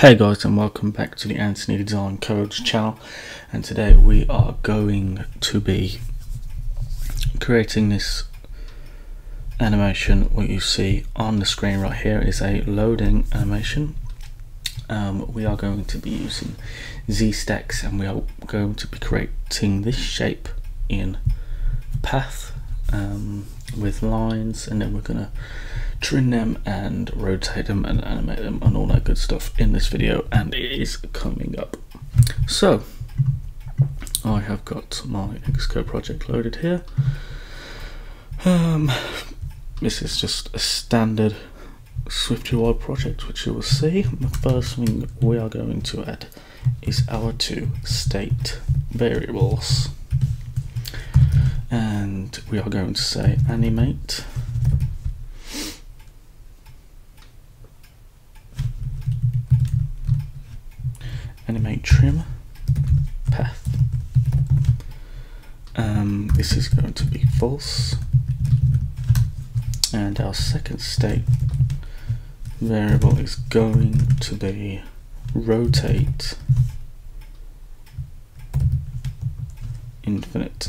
Hey guys and welcome back to the Anthony Design Codes channel. And today we are going to be creating this animation. What you see on the screen right here is a loading animation. Um, we are going to be using Z-stacks and we are going to be creating this shape in path um, with lines and then we're gonna trim them and rotate them and animate them and all that good stuff in this video and it is coming up. So I have got my Xcode project loaded here. Um, this is just a standard SwiftUI project which you will see. The first thing we are going to add is our two state variables we are going to say animate. Animate trim. Path. Um, this is going to be false. And our second state variable is going to be rotate infinite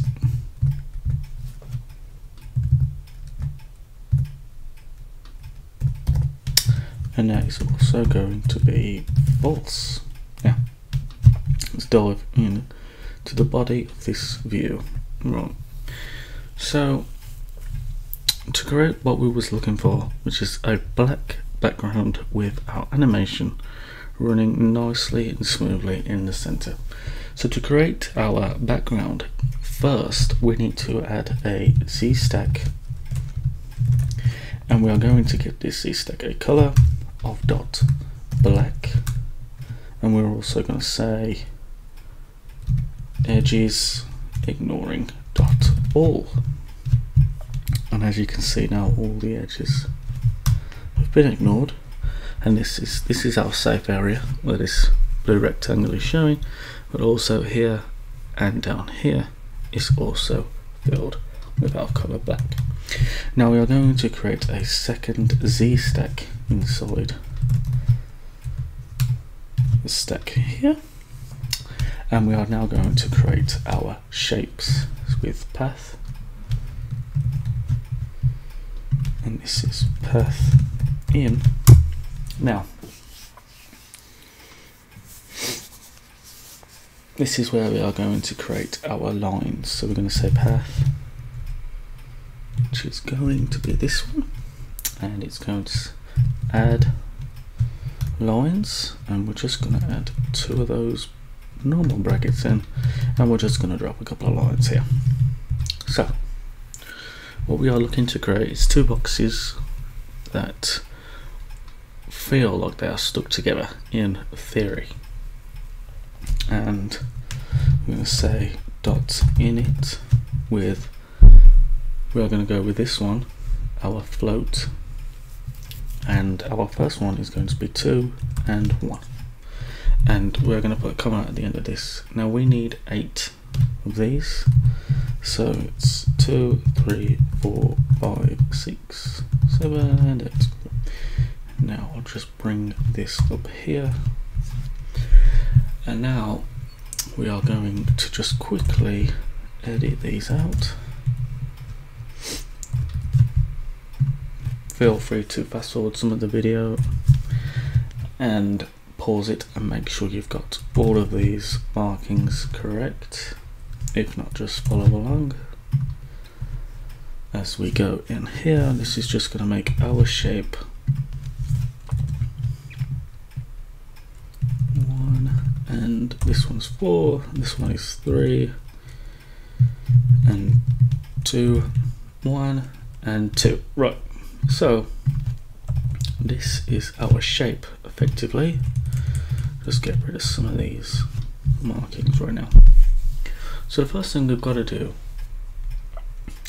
and also going to be false. Yeah. Let's dive in to the body of this view. Right. So to create what we was looking for which is a black background with our animation running nicely and smoothly in the center. So to create our background first we need to add a z stack. And we are going to give this z stack a color of dot black. And we're also going to say edges ignoring dot all. And as you can see now all the edges have been ignored. And this is this is our safe area where this blue rectangle is showing. But also here and down here is also filled with our color black. Now we are going to create a second z stack Hmm, inside the stack here. And we are now going to create our shapes with path. And this is path in. Now this is where we are going to create our lines. So we're going to say path which is going to be this one. And it's going to add lines and we're just going to add two of those normal brackets in and we're just going to drop a couple of lines here. So what we are looking to create is two boxes that feel like they are stuck together in theory. And I'm going to say dot init with we are going to go with this one our float and our first one is going to be 2 and 1 and we're going to put a comma at the end of this. Now we need 8 of these. So it's 2 3 4 5 6 7 and 8 now I'll just bring this up here. And now we are going to just quickly edit these out feel free to fast forward some of the video and pause it and make sure you've got all of these markings correct. If not just follow along. As we go in here this is just going to make our shape. One and this one's four this one is three and two one and two. Right so this is our shape effectively. Just get rid of some of these markings right now. So the first thing we've got to do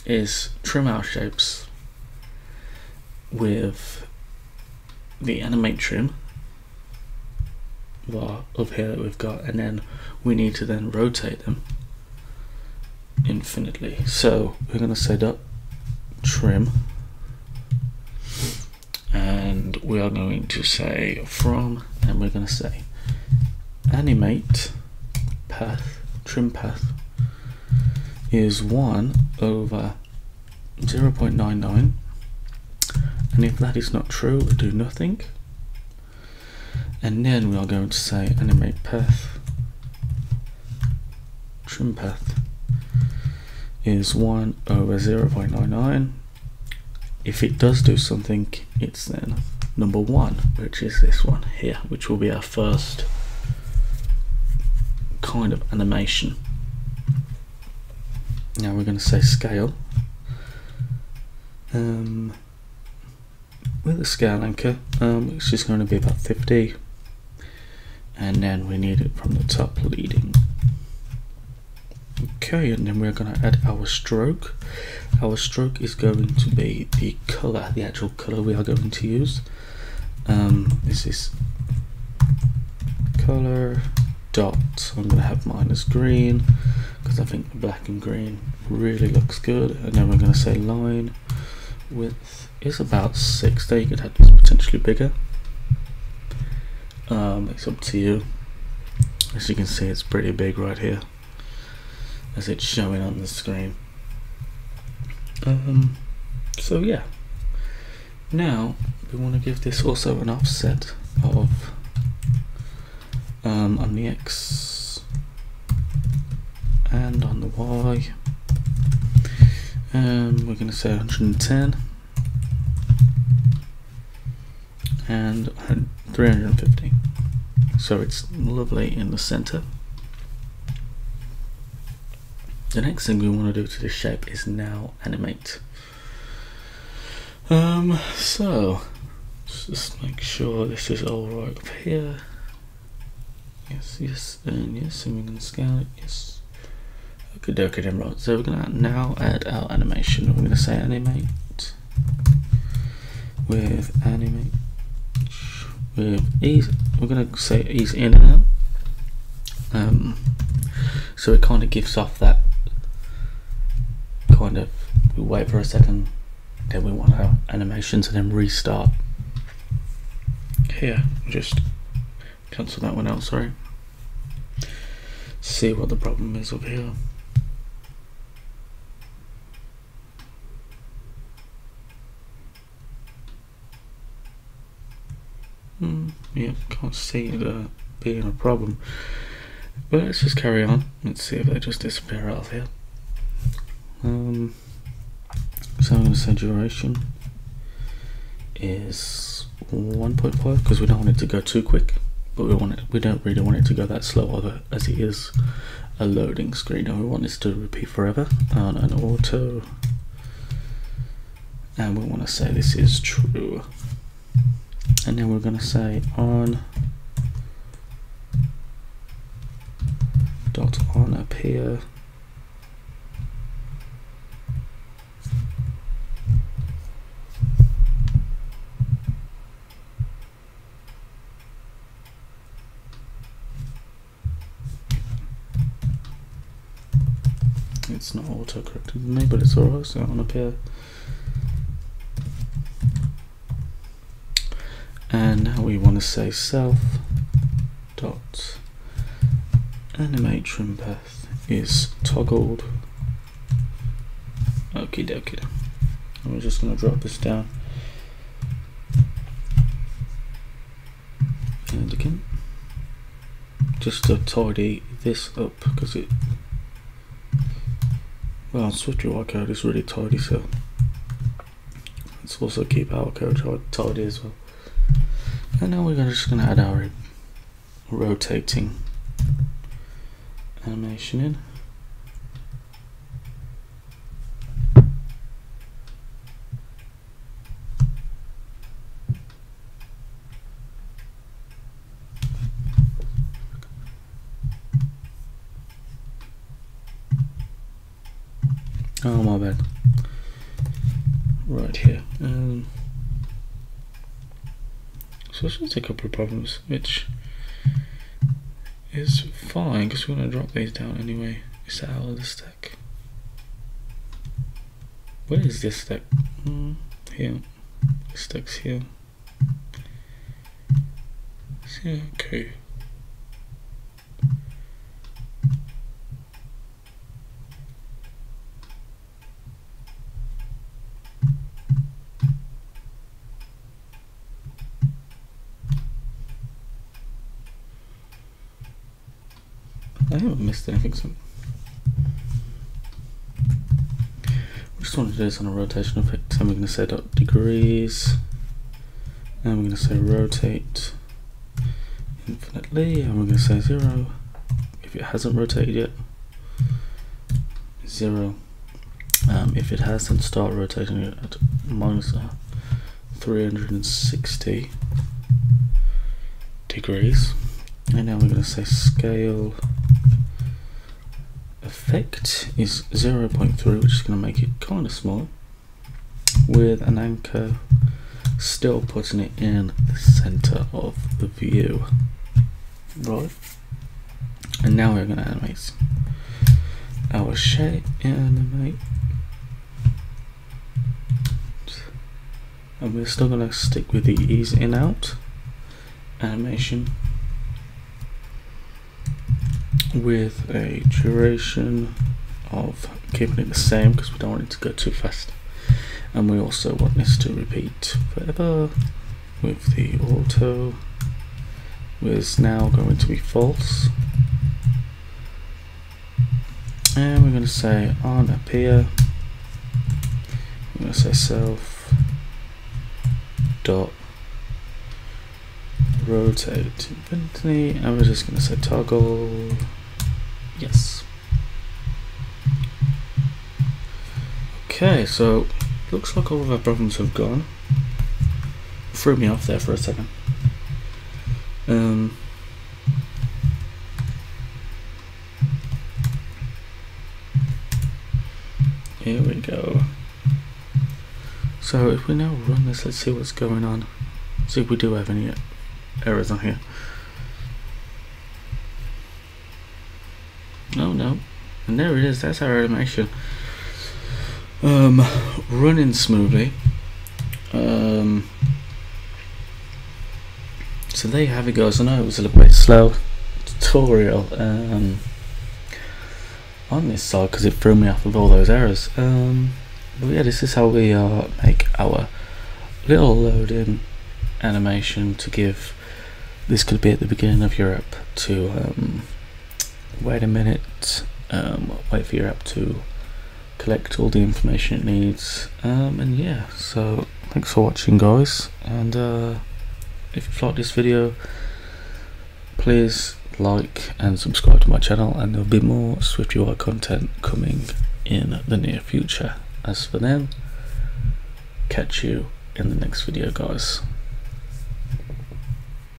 is trim our shapes with the animate trim bar of here that we've got and then we need to then rotate them infinitely. So we're going to say dot trim we are going to say from and we're going to say animate path trim path is 1 over 0.99 and if that is not true do nothing. And then we are going to say animate path trim path is 1 over 0.99 if it does do something it's then number 1 which is this one here which will be our first kind of animation. Now we're going to say scale. Um, with a scale anchor um, it's just going to be about 50 and then we need it from the top leading okay and then we're going to add our stroke. Our stroke is going to be the color the actual color we are going to use. Um, this is color dot. I'm going to have mine as green because I think black and green really looks good. And then we're going to say line width is about 60 you could have this potentially bigger. Um, it's up to you. As you can see it's pretty big right here as it's showing on the screen. Um, so yeah. Now we want to give this also an offset of um, on the X and on the Y. And we're going to say 110 and 350 so it's lovely in the center the next thing we want to do to this shape is now animate. Um so let's just make sure this is all right up here. Yes yes and yes and we can scale it yes. Okay okay then right so we're gonna now add our animation. We're gonna say animate with animate with ease. We're gonna say ease in and out. Um, so it kind of gives off that kind of we wait for a second then we want our animation to then restart here just cancel that one out sorry see what the problem is over here Hmm, yeah, can't see uh, being a problem. But let's just carry on. Let's see if they just disappear out of here. Um, say duration is 1.5 because we don't want it to go too quick, but we want it. We don't really want it to go that slow either, as it is a loading screen, and we want this to repeat forever on an auto. And we want to say this is true and then we're going to say on dot on appear it's not auto corrected me but it's alright so on appear and now we want to say self dot animate trim path is toggled. Okay dokie. We're just going to drop this down. And again just to tidy this up because it well SwiftUI code is really tidy so let's also keep our code tidy as well and now we're just going to add our rotating animation in. Oh my bad. Right here. Um, so this was a couple of problems, which is fine because we're to drop these down anyway. It's out of the stack. Where is this stack? Mm, here. The stack's here. Okay. Missed anything. So we just want to do this on a rotation effect. So we're going to say degrees, and we're going to say rotate infinitely, and we're going to say zero if it hasn't rotated yet. Zero. Um, if it has, then start rotating it at uh, 360 degrees. And now we're going to say scale effect is 0.3 which is going to make it kind of small with an anchor still putting it in the center of the view. Right. And now we're going to animate our shape animate. And we're still going to stick with the ease in out animation with a duration of keeping it the same because we don't want it to go too fast. And we also want this to repeat forever with the auto. Is now going to be false. And we're going to say on appear. We're going to say self dot rotate infinity. And we're just going to say toggle Yes. Okay, so looks like all of our problems have gone. Threw me off there for a second. Um, here we go. So if we now run this, let's see what's going on. See if we do have any errors on here. And there it is. That's our animation. Um, running smoothly. Um, so there you have it, guys. I know it was a little bit slow tutorial um, on this side because it threw me off with all those errors. Um, but yeah, this is how we uh, make our little loading animation to give. This could be at the beginning of Europe to um, wait a minute, um, wait for your app to collect all the information it needs, um, and yeah, so thanks for watching guys, and uh, if you've liked this video, please like and subscribe to my channel, and there'll be more SwiftUI content coming in the near future. As for then, catch you in the next video guys.